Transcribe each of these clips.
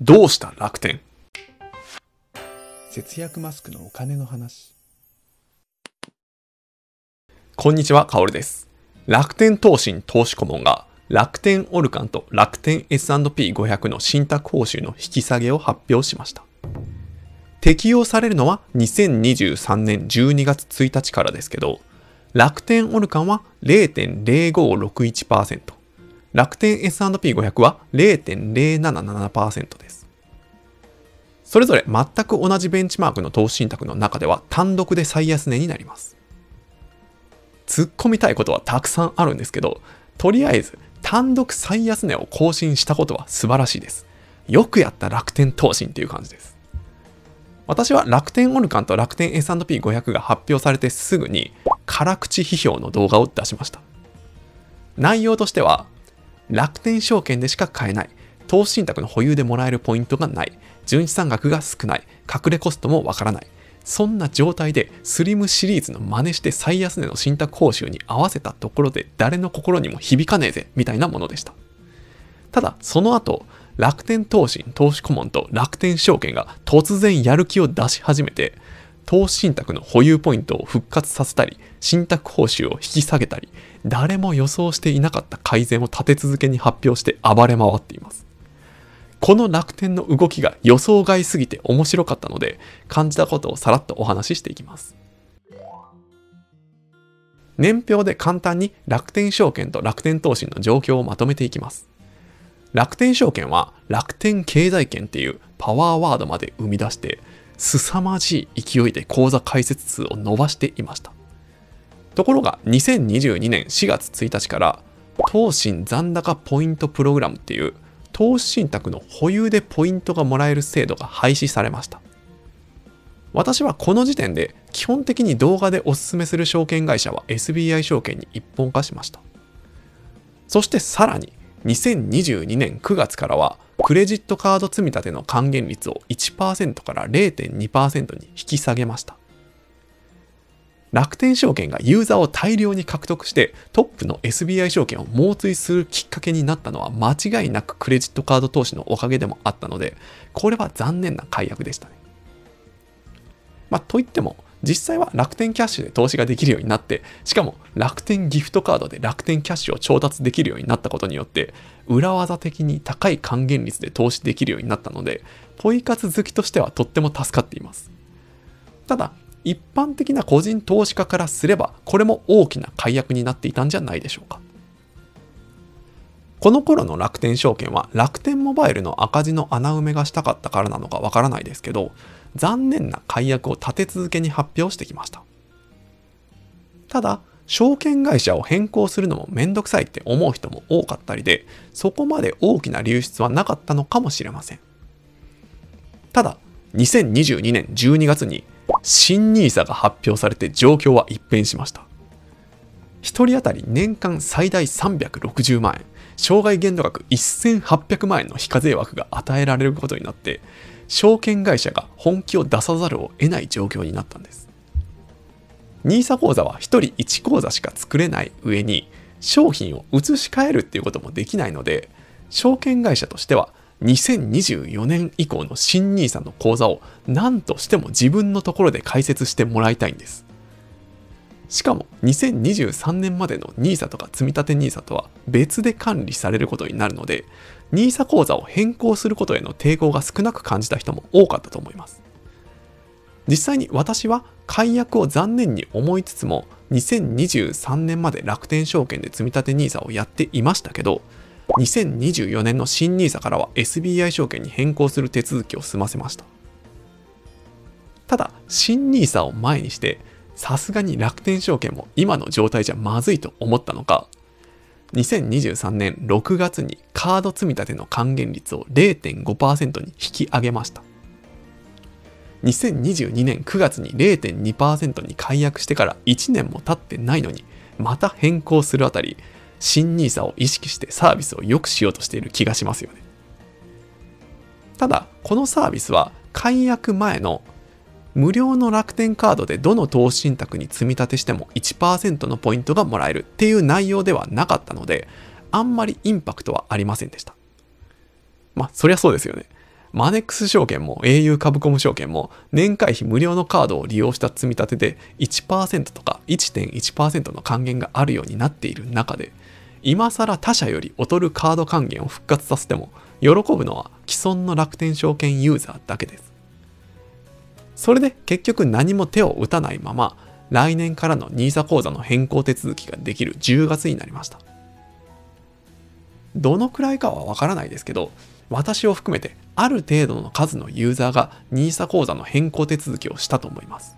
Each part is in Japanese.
どうした楽天？節約マスクのお金の話こんにちは、かおるです。楽天投信投資顧問が楽天オルカンと楽天 S&P500 の信託報酬の引き下げを発表しました。適用されるのは2023年12月1日からですけど、楽天オルカンは0.0561%、楽天 S&P500 は0.077%です。それぞれ全く同じベンチマークの投資信託の中では単独で最安値になります。突っ込みたいことはたくさんあるんですけど、とりあえず単独最安値を更新したことは素晴らしいです。よくやった楽天投信っていう感じです。私は楽天オルカンと楽天 S&P500 が発表されてすぐに辛口批評の動画を出しました。内容としては、楽天証券でしか買えない、投資信託の保有でもらえるポイントがない、純資産額が少ない、隠れコストもわからない、そんな状態でスリムシリーズの真似して最安値の信託報酬に合わせたところで誰の心にも響かねえぜみたいなものでした。ただその後楽天投信投資顧問と楽天証券が突然やる気を出し始めて投資信託の保有ポイントを復活させたり信託報酬を引き下げたり誰も予想していなかった改善を立て続けに発表して暴れ回っています。この楽天の動きが予想外すぎて面白かったので感じたことをさらっとお話ししていきます。年表で簡単に楽天証券と楽天投信の状況をまとめていきます。楽天証券は楽天経済圏っていうパワーワードまで生み出して凄まじい勢いで口座開設数を伸ばしていました。ところが2022年4月1日から投信残高ポイントプログラムっていう投資信託の保有でポイントがもらえる制度が廃止されました。私はこの時点で基本的に動画でおすすめする証券会社は SBI 証券に一本化しました。そしてさらに2022年9月からはクレジットカード積立の還元率を1%から0.2%に引き下げました。楽天証券がユーザーを大量に獲得してトップの SBI 証券を猛追するきっかけになったのは間違いなくクレジットカード投資のおかげでもあったのでこれは残念な解約でしたね。まあ、といっても実際は楽天キャッシュで投資ができるようになってしかも楽天ギフトカードで楽天キャッシュを調達できるようになったことによって裏技的に高い還元率で投資できるようになったのでポイ活好きとしてはとっても助かっています。ただ一般的な個人投資家からすればこれも大きな解約になっていたんじゃないでしょうかこの頃の楽天証券は楽天モバイルの赤字の穴埋めがしたかったからなのかわからないですけど残念な解約を立て続けに発表してきました。ただ証券会社を変更するのもめんどくさいって思う人も多かったりでそこまで大きな流出はなかったのかもしれません。ただ2022年12月に新 NISA が発表されて状況は一変しました。1人当たり年間最大360万円、障害限度額1800万円の非課税枠が与えられることになって、証券会社が本気を出さざるを得ない状況になったんです。NISA 口座は1人1口座しか作れない上に、商品を移し替えるっていうこともできないので、証券会社としては2024年以降の新 NISA の口座を何としても自分のところで開設してもらいたいんです。しかも2023年までの NISA とか積立 NISA とは別で管理されることになるので NISA 口座を変更することへの抵抗が少なく感じた人も多かったと思います。実際に私は解約を残念に思いつつも2023年まで楽天証券で積立 NISA をやっていましたけど2024年の新 NISA からは SBI 証券に変更する手続きを済ませましたただ新 NISA を前にしてさすがに楽天証券も今の状態じゃまずいと思ったのか2023年6月にカード積み立ての還元率を0.5%に引き上げました2022年9月に0.2%に解約してから1年も経ってないのにまた変更するあたり新 NISA を意識してサービスを良くしようとしている気がしますよね。ただ、このサービスは解約前の無料の楽天カードでどの投資信託に積み立てしても1%のポイントがもらえるっていう内容ではなかったので、あんまりインパクトはありませんでした。まあ、そりゃそうですよね。マネックス証券も au 株コム証券も年会費無料のカードを利用した積み立てで1%とか1.1%の還元があるようになっている中で今更他社より劣るカード還元を復活させても喜ぶのは既存の楽天証券ユーザーだけですそれで結局何も手を打たないまま来年からの NISA 口座の変更手続きができる10月になりました。どのくらいかはわからないですけど私を含めてある程度の数のユーザーが NISA 口座の変更手続きをしたと思います。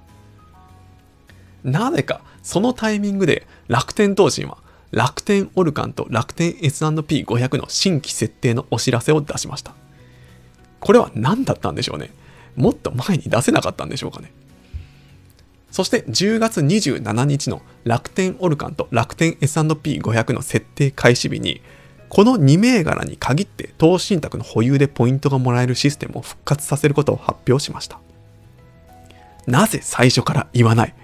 なぜかそのタイミングで楽天投信は楽天オルカンと楽天 S&P500 の新規設定のお知らせを出しました。これは何だったんでしょうね。もっと前に出せなかったんでしょうかね。そして10月27日の楽天オルカンと楽天 S&P500 の設定開始日にこの2銘柄に限って投資信託の保有でポイントがもらえるシステムを復活させることを発表しました。なぜ最初から言わない？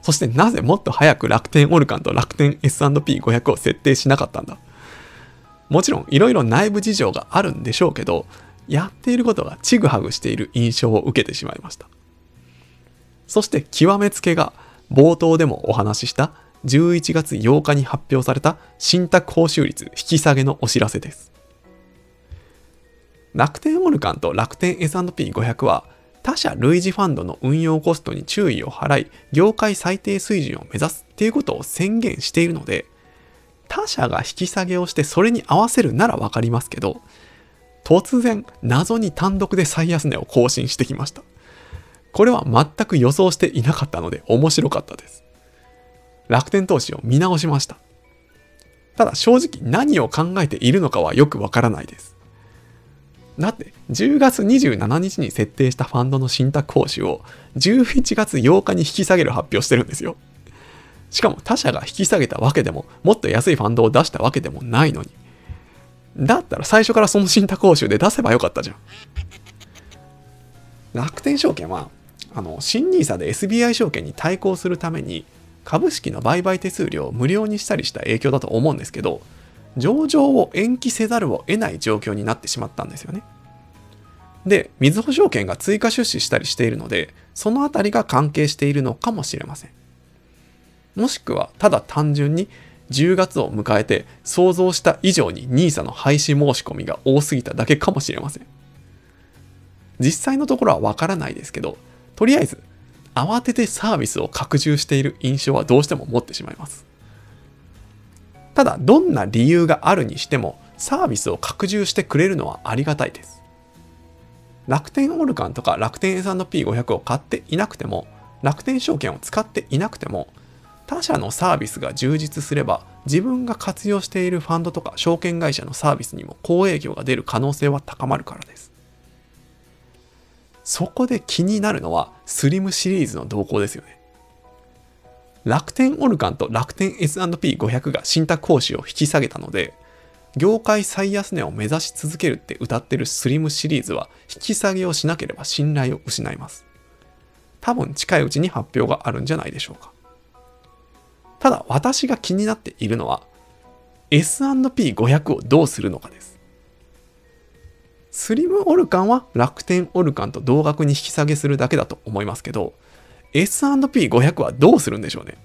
そしてなぜもっと早く楽天オルカンと楽天 S&P500 を設定しなかったんだ？もちろんいろいろ内部事情があるんでしょうけど、やっていることがちぐはぐしている印象を受けてしまいました。そして極めつけが冒頭でもお話しした11月8日に発表された信託報酬率引き下げのお知らせです。楽天オルカンと楽天 S&P500 は他社類似ファンドの運用コストに注意を払い、業界最低水準を目指すっていうことを宣言しているので、他社が引き下げをしてそれに合わせるならわかりますけど、突然謎に単独で最安値を更新してきました。これは全く予想していなかったので面白かったです。楽天投資を見直しました。ただ正直何を考えているのかはよくわからないです。だって10月27日に設定したファンドの信託報酬を11月8日に引き下げる発表してるんですよ。しかも他社が引き下げたわけでももっと安いファンドを出したわけでもないのに。だったら最初からその信託報酬で出せばよかったじゃん。楽天証券はあの新 NISA で SBI 証券に対抗するために株式の売買手数料を無料にしたりした影響だと思うんですけど上場を延期せざるを得ない状況になってしまったんですよね。で、みずほ証券が追加出資したりしているので、そのあたりが関係しているのかもしれません。もしくは、ただ単純に10月を迎えて想像した以上に NISA の廃止申し込みが多すぎただけかもしれません。実際のところはわからないですけど、とりあえず慌ててサービスを拡充している印象はどうしても持ってしまいます。ただ、どんな理由があるにしても、サービスを拡充してくれるのはありがたいです。楽天オルカンとか楽天 S&P500 を買っていなくても、楽天証券を使っていなくても、他社のサービスが充実すれば、自分が活用しているファンドとか証券会社のサービスにも好影響が出る可能性は高まるからです。そこで気になるのはスリムシリーズの動向ですよね。楽天オルカンと楽天 S&P500 が信託報酬を引き下げたので、業界最安値を目指し続けるって歌ってるスリムシリーズは引き下げをしなければ信頼を失います。多分近いうちに発表があるんじゃないでしょうか。ただ私が気になっているのは S&P500 をどうするのかです。スリムオルカンは楽天オルカンと同額に引き下げするだけだと思いますけど、S&P500 はどうするんでしょうね。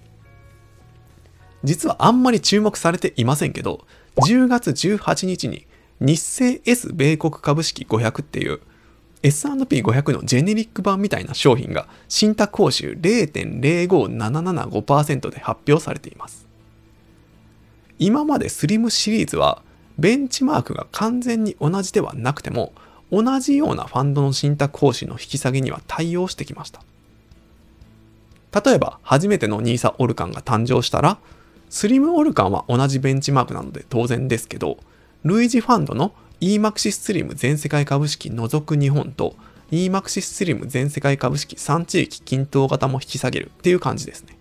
実はあんまり注目されていませんけど、10月18日に日清 S 米国株式500っていう S&P500 のジェネリック版みたいな商品が信託報酬0.05775%で発表されています。今までスリムシリーズはベンチマークが完全に同じではなくても、同じようなファンドの信託報酬の引き下げには対応してきました。例えば、初めての NISA オルカンが誕生したら、スリムオルカンは同じベンチマークなので当然ですけど、類似ファンドの EMAXIS スリム全世界株式除く日本と EMAXIS スリム全世界株式3地域均等型も引き下げるっていう感じですね。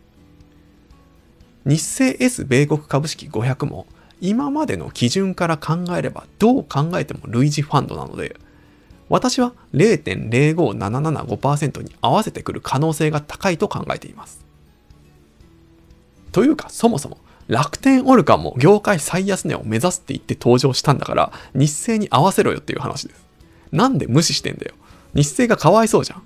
日清 S 米国株式500も今までの基準から考えればどう考えても類似ファンドなので、私は0.05775%に合わせてくる可能性が高いと考えています。というか、そもそも楽天オルカも業界最安値を目指すって言って登場したんだから、日清に合わせろよっていう話です。なんで無視してんだよ。日清がかわいそうじゃん。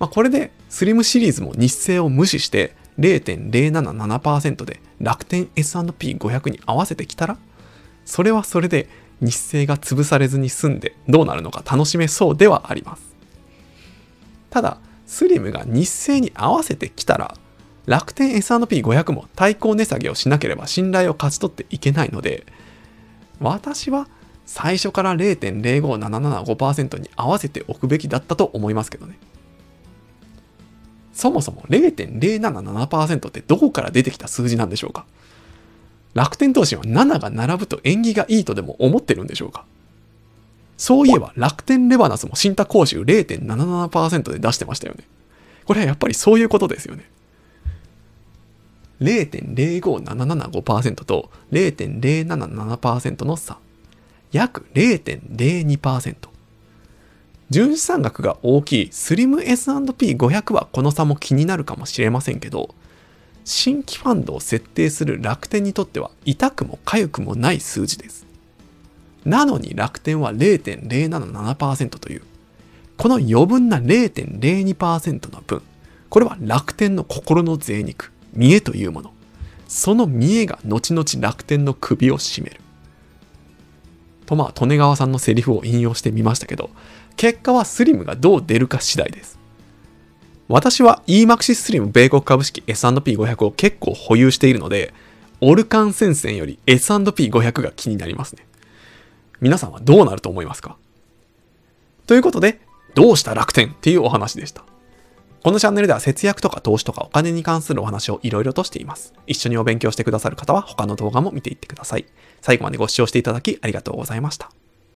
まあ、これでスリムシリーズも日清を無視して0.077%で楽天 S&P500 に合わせてきたらそれはそれで日清が潰されずに済んでどうなるのか楽しめそうではありますただスリムが日清に合わせてきたら楽天 S&P500 も対抗値下げをしなければ信頼を勝ち取っていけないので私は最初から0.05775%に合わせておくべきだったと思いますけどねそもそも0.077%ってどこから出てきた数字なんでしょうか？楽天投信は7が並ぶと縁起がいいとでも思ってるんでしょうか？そういえば楽天レバナスも信託報酬0.77%で出してましたよね。これはやっぱりそういうことですよね。0.05775%と0.077%の差。約0.02%。純資産額が大きいスリム S&P500 はこの差も気になるかもしれませんけど、新規ファンドを設定する楽天にとっては痛くも痒くもない数字です。なのに楽天は0.077%という、この余分な0.02%の分、これは楽天の心の贅肉、見栄というもの。その見栄が後々楽天の首を絞める。とまあ、利根川さんのセリフを引用してみましたけど、結果はスリムがどう出るか次第です。私は EMAXIS スリム米国株式 S&P500 を結構保有しているので、オルカン戦線より S&P500 が気になりますね。皆さんはどうなると思いますか？ということで、どうした楽天っていうお話でした。このチャンネルでは節約とか投資とかお金に関するお話をいろいろとしています。一緒にお勉強してくださる方は他の動画も見ていってください。最後までご視聴していただきありがとうございました。